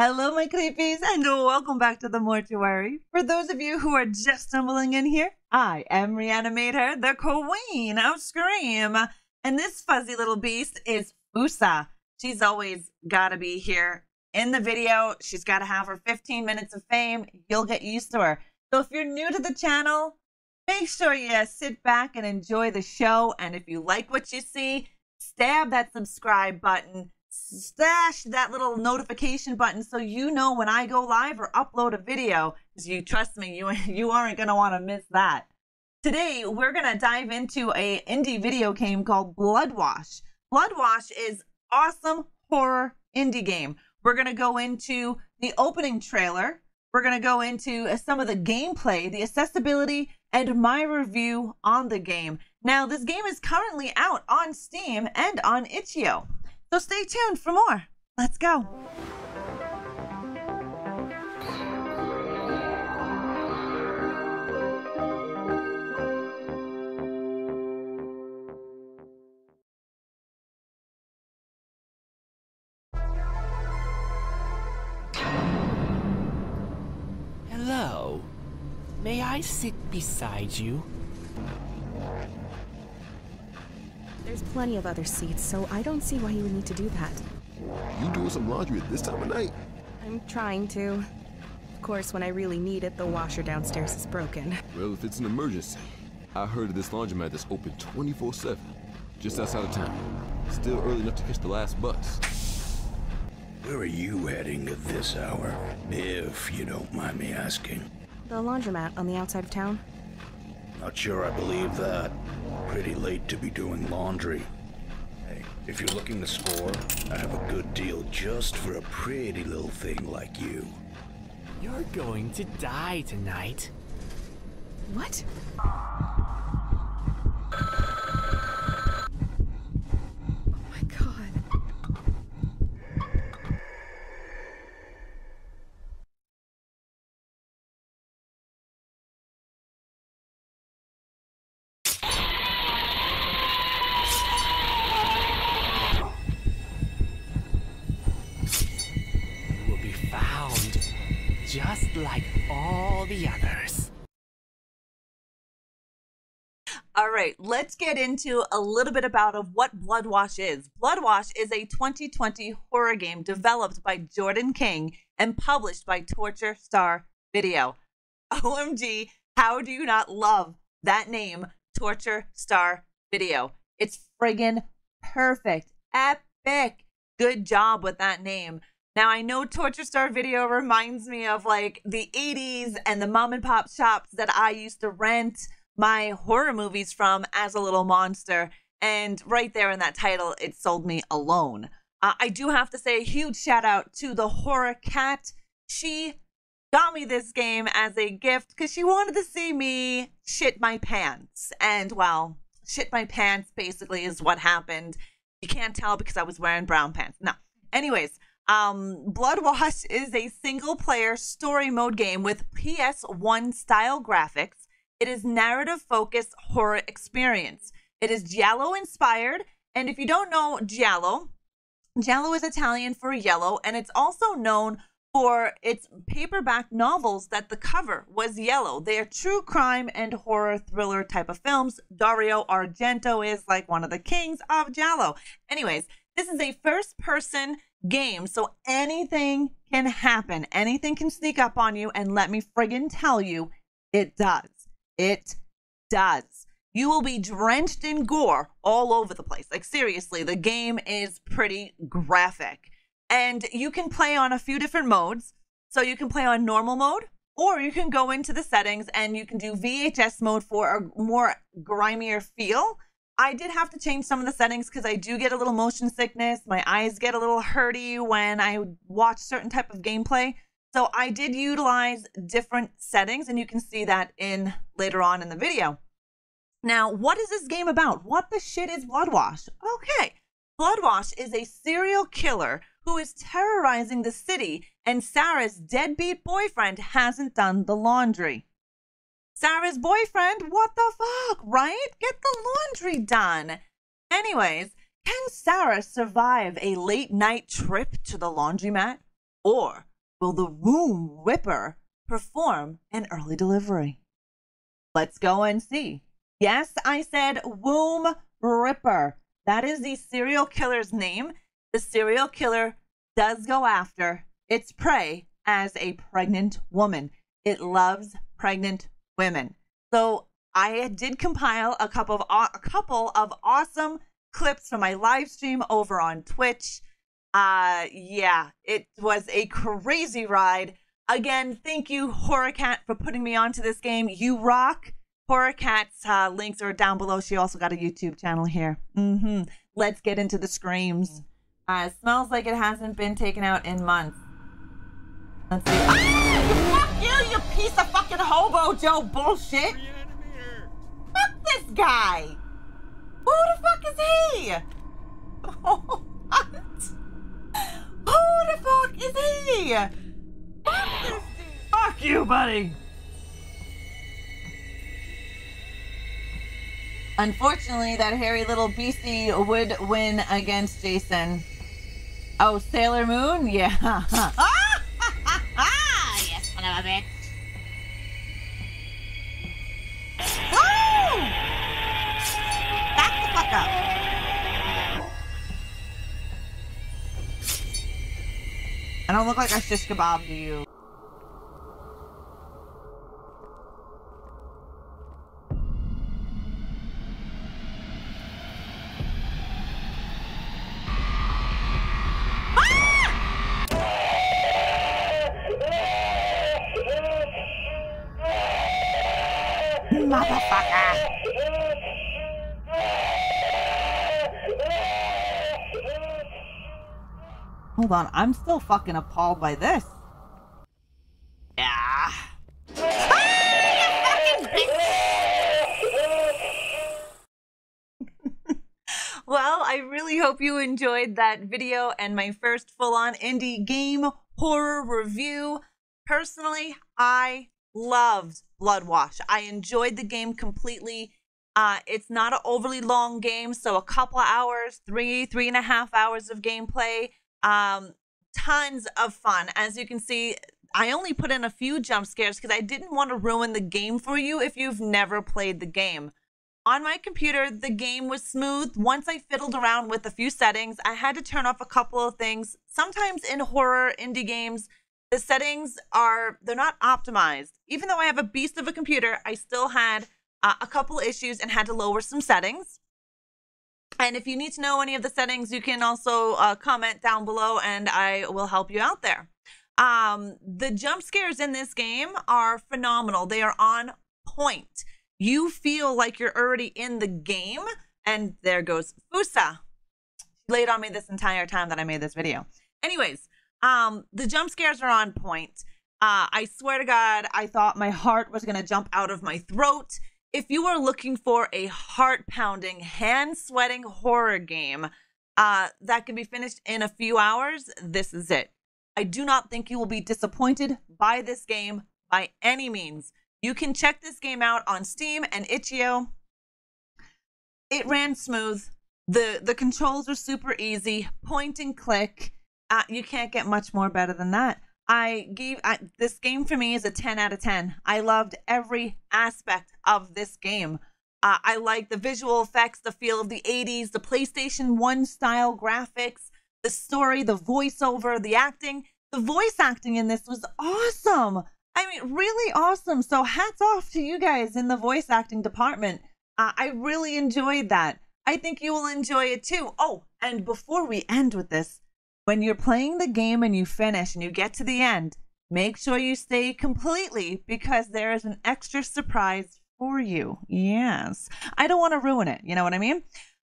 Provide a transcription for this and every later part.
Hello, my creepies, and welcome back to the mortuary. For those of you who are just stumbling in here, I am ReAnimateHer, the queen of Scream. And this fuzzy little beast is Fusa. She's always got to be here in the video. She's got to have her 15 minutes of fame. You'll get used to her. So if you're new to the channel, make sure you sit back and enjoy the show. And if you like what you see, stab that subscribe button stash that little notification button so you know when I go live or upload a video. Because you trust me, you you aren't gonna want to miss that. Today we're gonna dive into a indie video game called Bloodwash. Bloodwash is awesome horror indie game. We're gonna go into the opening trailer. We're gonna go into uh, some of the gameplay, the accessibility, and my review on the game. Now, this game is currently out on Steam and on itch.io. So stay tuned for more. Let's go. Hello. May I sit beside you? There's plenty of other seats, so I don't see why you would need to do that. You doing some laundry at this time of night? I'm trying to. Of course, when I really need it, the washer downstairs is broken. Well, if it's an emergency. I heard of this laundromat that's open 24-7, just outside of town. Still early enough to catch the last bus. Where are you heading at this hour, if you don't mind me asking? The laundromat on the outside of town? Not sure I believe that. Pretty late to be doing laundry. Hey, if you're looking to score, I have a good deal just for a pretty little thing like you. You're going to die tonight. What? Just like all the others. All right, let's get into a little bit about of what Bloodwash is. Bloodwash is a 2020 horror game developed by Jordan King and published by Torture Star Video. OMG, how do you not love that name, Torture Star Video? It's friggin' perfect, epic. Good job with that name. Now, I know Torture Star Video reminds me of like the 80s and the mom and pop shops that I used to rent my horror movies from as a little monster. And right there in that title, it sold me alone. Uh, I do have to say a huge shout out to the horror cat. She got me this game as a gift because she wanted to see me shit my pants. And well, shit my pants basically is what happened. You can't tell because I was wearing brown pants. No. Anyways, um, Bloodwash is a single player story mode game with PS1 style graphics. It is narrative focused horror experience. It is Giallo inspired. And if you don't know Giallo, Giallo is Italian for yellow, and it's also known for its paperback novels that the cover was yellow. They are true crime and horror thriller type of films. Dario Argento is like one of the kings of Giallo. Anyways, this is a first person game, so anything can happen. Anything can sneak up on you, and let me friggin' tell you, it does. It does. You will be drenched in gore all over the place. Like, seriously, the game is pretty graphic. And you can play on a few different modes. So you can play on normal mode, or you can go into the settings and you can do VHS mode for a more grimier feel. I did have to change some of the settings because I do get a little motion sickness. My eyes get a little hurty when I watch certain type of gameplay. So I did utilize different settings, and you can see that in later on in the video. Now, what is this game about? What the shit is Bloodwash? Okay, Bloodwash is a serial killer who is terrorizing the city, and Sarah's deadbeat boyfriend hasn't done the laundry. Sarah's boyfriend? What the fuck, right? Get the laundry done. Anyways, can Sarah survive a late night trip to the laundromat? Or will the womb ripper perform an early delivery? Let's go and see. Yes, I said womb ripper. That is the serial killer's name. The serial killer does go after its prey as a pregnant woman. It loves pregnant women. So I did compile a couple of a couple of awesome clips from my live stream over on Twitch. Uh yeah, it was a crazy ride. Again, thank you Horror Cat for putting me onto this game. You rock. Horror Cat's uh, links are down below. She also got a YouTube channel here. Mm-hmm. Let's get into the screams. Uh, smells like it hasn't been taken out in months. Let's see. Ah, you, you piece of fucking hobo Joe bullshit. Fuck this guy. Who the fuck is he? what? Who the fuck is he? Fuck this dude. Fuck you, buddy. Unfortunately, that hairy little beastie would win against Jason. Oh, Sailor Moon? Yeah. of bitch. Oh! Back the fuck up. I don't look like a shish kebab to you. Motherfucker! Hold on, I'm still fucking appalled by this. Yeah. well, I really hope you enjoyed that video and my first full-on indie game horror review. Personally, I loved Bloodwash. I enjoyed the game completely. Uh, it's not an overly long game, so a couple hours, three, three and a half hours of gameplay. Um, tons of fun. As you can see, I only put in a few jump scares because I didn't want to ruin the game for you if you've never played the game. On my computer, the game was smooth. Once I fiddled around with a few settings, I had to turn off a couple of things. Sometimes in horror indie games, the settings are they're not optimized. Even though I have a beast of a computer, I still had uh, a couple issues and had to lower some settings. And if you need to know any of the settings, you can also uh, comment down below and I will help you out there. Um, the jump scares in this game are phenomenal. They are on point. You feel like you're already in the game. And there goes Fusa. Laid on me this entire time that I made this video. Anyways, um, the jump scares are on point. Uh, I swear to God, I thought my heart was going to jump out of my throat. If you are looking for a heart pounding, hand sweating horror game uh, that can be finished in a few hours, this is it. I do not think you will be disappointed by this game by any means. You can check this game out on Steam and itch.io. It ran smooth. The the controls are super easy, point and click. Uh, you can't get much more better than that. I gave this game for me is a 10 out of 10. I loved every aspect of this game. Uh, I like the visual effects, the feel of the 80s, the PlayStation 1 style graphics, the story, the voiceover, the acting. The voice acting in this was awesome. I mean, really awesome. So, hats off to you guys in the voice acting department. Uh, I really enjoyed that. I think you will enjoy it too. Oh, and before we end with this, when you're playing the game and you finish and you get to the end, make sure you stay completely because there is an extra surprise for you. Yes. I don't want to ruin it. You know what I mean?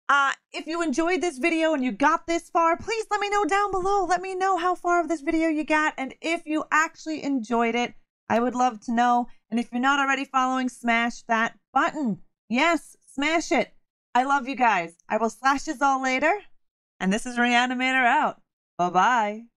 Uh, if you enjoyed this video and you got this far, please let me know down below. Let me know how far of this video you got and if you actually enjoyed it. I would love to know. And if you're not already following, smash that button. Yes, smash it. I love you guys. I will slash this all later. And this is ReAnimateHer out. Bye bye.